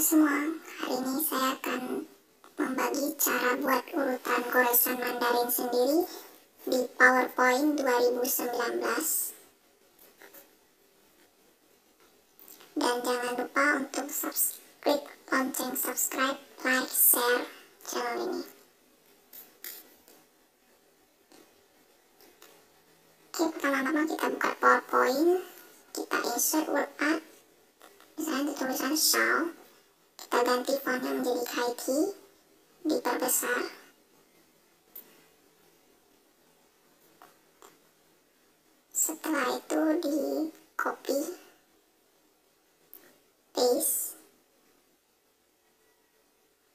semua, hari ini saya akan membagi cara buat urutan goresan Mandarin sendiri di PowerPoint 2019 dan jangan lupa untuk subscribe lonceng subscribe, like, share channel ini. Oke pertama-tama kita buka PowerPoint. Kita insert word art. Misalnya tulisan shall kita ganti fontnya menjadi Kaiki diperbesar. Setelah itu di copy paste.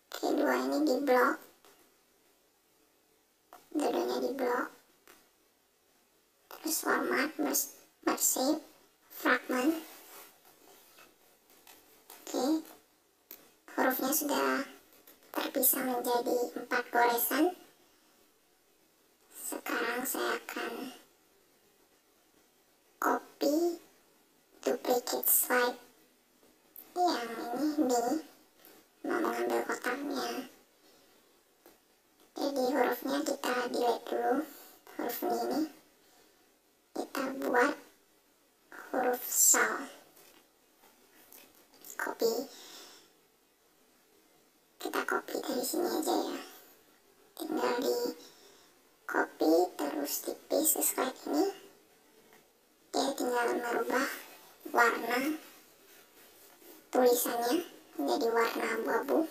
Kedua ini di blok dua di blok terus format bersih fragment. Oke hurufnya sudah terpisah menjadi empat goresan. Sekarang saya akan copy duplicate slide yang ini nih mau mengambil kotaknya. Jadi hurufnya kita delete dulu huruf ini. Kita buat huruf sal copy kita copy dari sini aja ya tinggal di copy terus di paste slide ini ya tinggal merubah warna tulisannya menjadi warna abu-abu.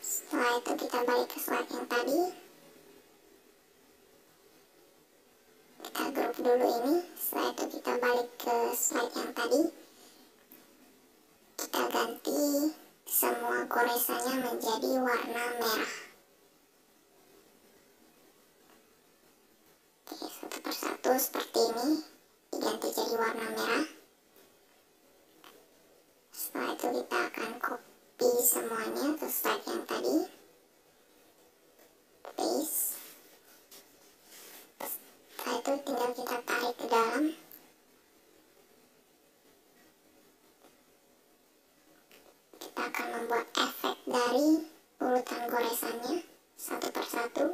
Setelah itu kita balik ke slide yang tadi kita grup dulu ini. Setelah itu kita balik ke slide yang tadi kita ganti semua goresannya menjadi warna merah. Oke satu persatu seperti ini diganti jadi warna merah. Setelah itu kita akan copy semuanya ke slide yang tadi. Paste. Setelah itu tinggal kita tarik ke dalam akan membuat efek dari urutan goresannya satu persatu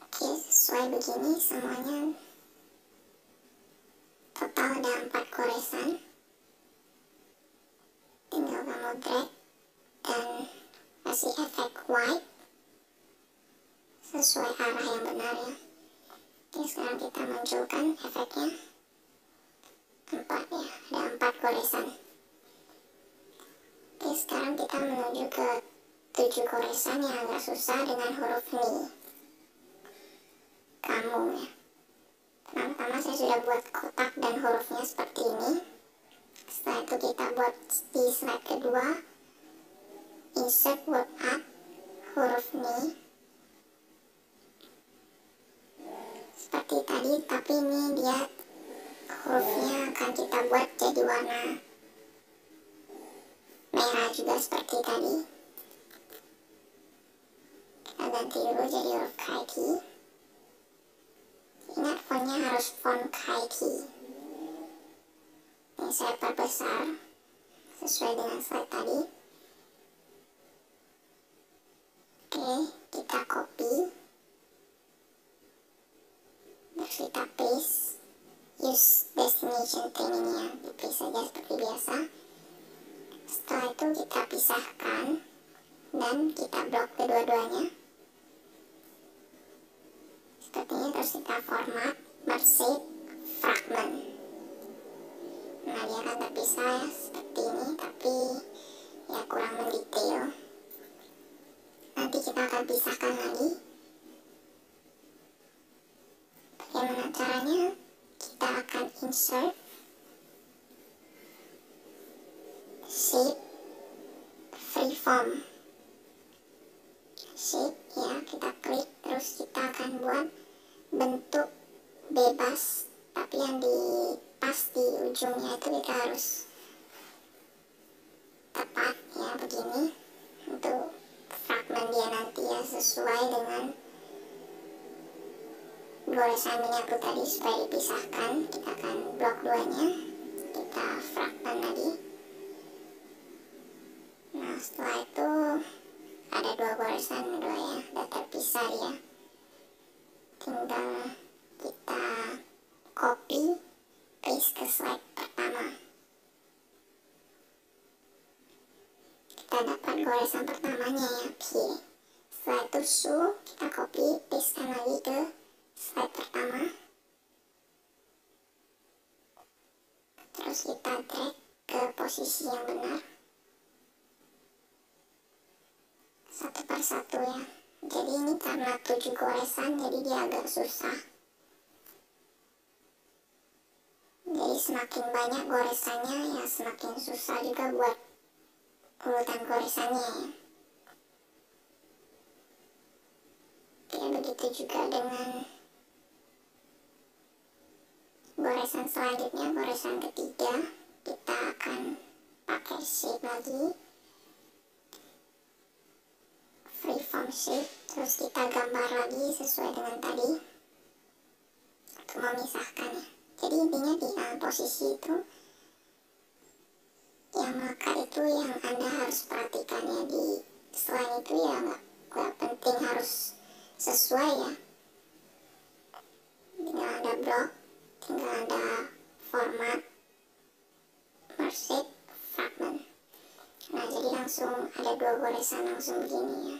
oke sesuai begini semuanya total ada empat goresan. Tinggal kamu drag dan kasih efek white sesuai arah yang benar ya Sekarang kita munculkan efeknya. Empat ya, ada empat goresan. Oke, sekarang kita menuju ke tujuh goresan yang agak susah dengan huruf ni. Kamu ya. Pertama-tama saya sudah buat kotak dan hurufnya seperti ini. Setelah itu kita buat di slide kedua. Insert word art huruf ni seperti tadi tapi ini dia hurufnya akan kita buat jadi warna merah juga seperti tadi. Kita ganti dulu jadi huruf kaiki ingat fontnya harus font kaiki ini saya perbesar sesuai dengan slide tadi. Oke kita copy kita paste use destination training ya di paste saja seperti biasa. Setelah itu kita pisahkan dan kita blok kedua-duanya. Seperti ini terus kita format bersave fragment. Nah dia akan terpisah ya seperti ini tapi ya kurang mendetail. Nanti kita akan pisahkan lagi insert shape. Freeform shape ya. Kita klik terus kita akan buat bentuk bebas. Tapi yang di pas di ujungnya itu kita harus tepat ya begini. Untuk fragmen dia nanti ya sesuai dengan goresan menyatu tadi supaya dipisahkan kita akan blok duanya kita fragment lagi. Nah setelah itu ada dua goresan dua ya udah terpisah ya. Tinggal kita copy paste ke slide pertama. Kita dapat goresan pertamanya ya P setelah itu su kita copy paste lagi ke slide pertama. Terus kita drag ke posisi yang benar. Satu persatu ya. Jadi ini karena tujuh goresan jadi dia agak susah. Jadi semakin banyak goresannya ya semakin susah juga buat urutan goresannya ya. Oke, begitu juga dengan goresan selanjutnya, goresan ketiga, kita akan pakai shape lagi. Freeform shape. Terus kita gambar lagi sesuai dengan tadi. Untuk memisahkan ya. Jadi intinya di uh, posisi itu yang melekat itu yang anda harus perhatikan ya. Di selain itu ya nggak penting harus sesuai ya. Tinggal ada blok tinggal ada format merge fragment nah jadi langsung ada dua goresan langsung begini ya.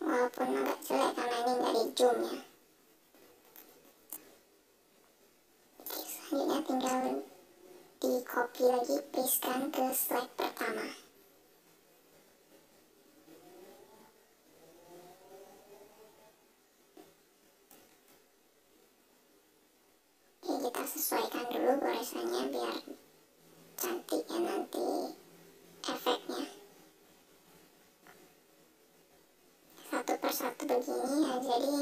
Walaupun agak jelek karena ini nggak di zoom ya. Oke, selanjutnya tinggal di copy lagi pastekan ke slide pertama Oke, kita sesuaikan dulu goresannya biar cantik ya nanti efeknya. Satu persatu begini ya jadi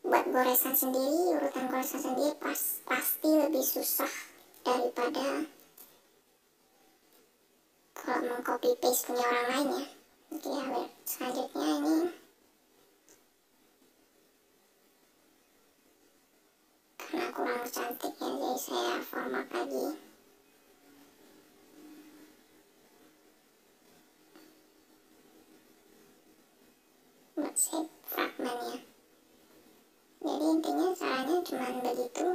buat goresan sendiri urutan goresan sendiri pas, pasti lebih susah daripada kalau mau paste punya orang lain ya. Oke ya selanjutnya ini karena kurang cantik ya jadi saya format lagi buat shape fragmentnya jadi intinya caranya cuma begitu.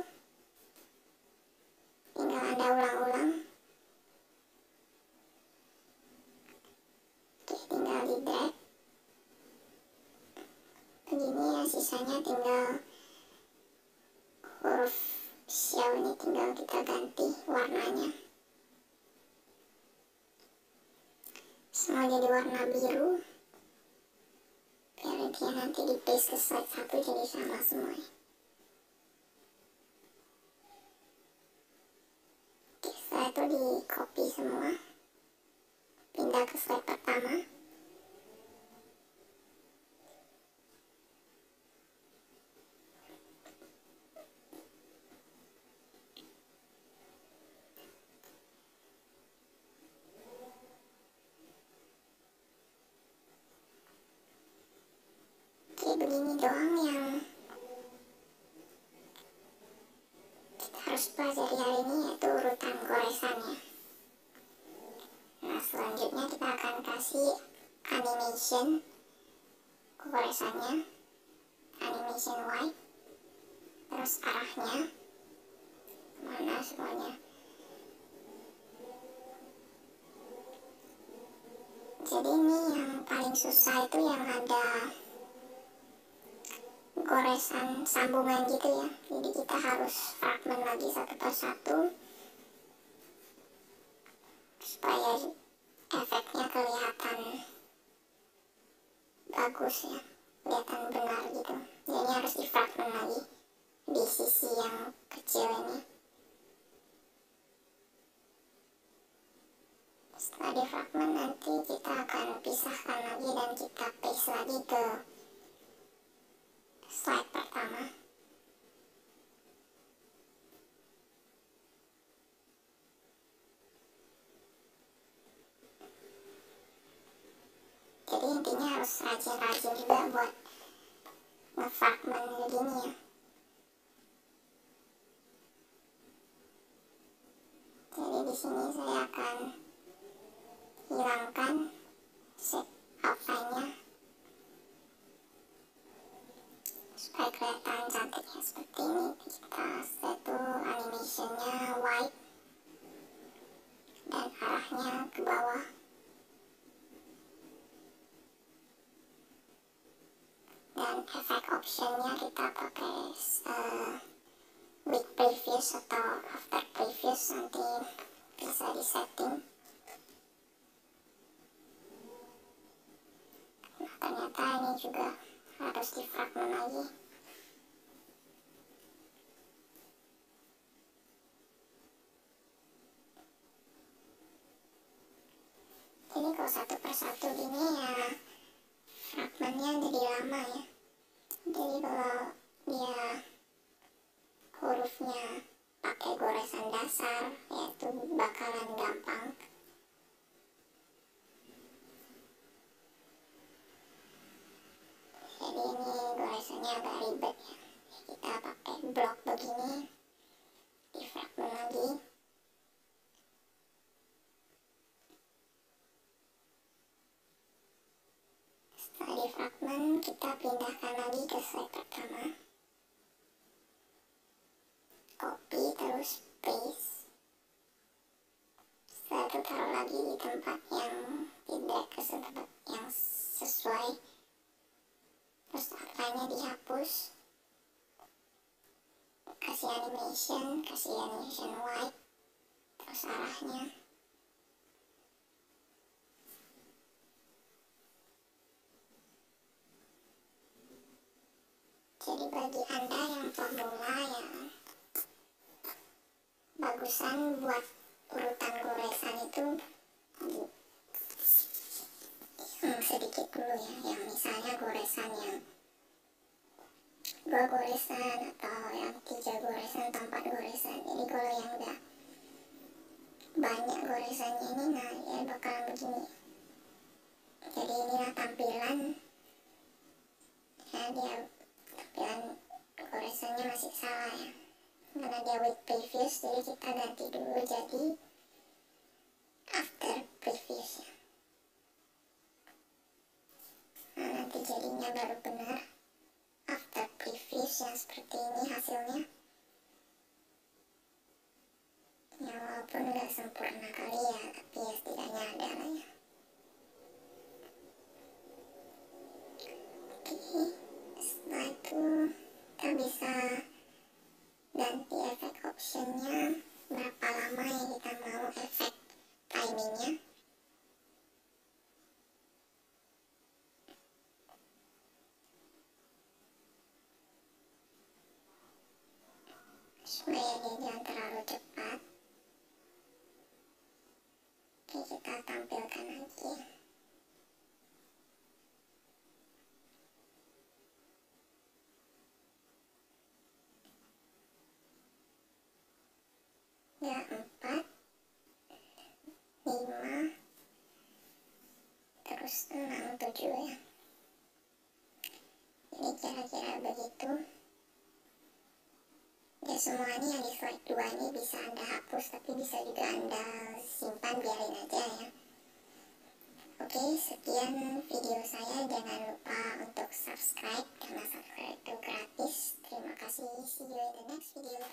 Tinggal anda ulang-ulang. Oke tinggal di drag. Begini ya sisanya tinggal huruf shell ini tinggal kita ganti warnanya. Semua jadi warna biru. Biar dia nanti di paste ke slide satu jadi sama semua. Oke setelah itu di copy semua. Pindah ke slide pertama Oke, begini doang yang kita harus pelajari hari ini yaitu urutan goresannya. Nah, selanjutnya kita akan kasih animation goresannya, animation white, terus arahnya mana semuanya. Jadi ini yang paling susah itu yang ada goresan sambungan gitu ya. Jadi kita harus fragment lagi satu persatu. Supaya efeknya kelihatan bagus ya. Kelihatan benar gitu. Jadi harus di fragment lagi di sisi yang kecil ini. Setelah di fragment nanti kita akan pisahkan lagi dan kita paste lagi ke slide pertama jadi intinya harus rajin-rajin juga buat ngefragment begini ya. Jadi di sini saya akan hilangkan set outline-nya. Supaya kelihatan cantiknya seperti ini. Kita satu animationnya white dan arahnya ke bawah dan efek optionnya kita pakai uh, with previous atau after previous nanti bisa di setting. Nah ternyata ini juga harus di fragment lagi. Jadi kalau satu persatu gini ya fragmentnya jadi lama ya. Jadi kalau dia hurufnya pakai goresan dasar yaitu bakalan gampang jadi ini goresannya agak ribet ya kita pakai blok begini di fragment lagi fragment kita pindahkan lagi ke slide pertama copy terus paste setelah itu taruh lagi di tempat yang tidak ke tempat yang sesuai terus outline-nya dihapus kasih animation kasih animation white terus arahnya jadi bagi anda yang pemula yang bagusan buat urutan goresan itu hmm, sedikit dulu ya. Yang misalnya goresan yang dua goresan atau yang tiga goresan atau empat goresan. Jadi kalau yang udah banyak goresannya ini nah ya bakalan begini. Jadi inilah tampilan ya dia tampilan goresannya masih salah ya karena dia with previous jadi kita ganti dulu jadi after previous ya nah nanti jadinya baru benar after previous yang seperti ini hasilnya. Ya walaupun nggak sempurna kali ya tapi ya setidaknya ada lah ya. Oke setelah itu kita bisa ganti efek optionnya berapa lama yang kita mau efek timingnya? Supaya dia jangan terlalu cepat 167 ya. Ini kira-kira begitu. Ya semua ini yang di slide 2 ini bisa anda hapus tapi bisa juga anda simpan biarin aja ya. Oke sekian video saya. Jangan lupa untuk subscribe karena subscribe itu gratis. Terima kasih. See you in the next video.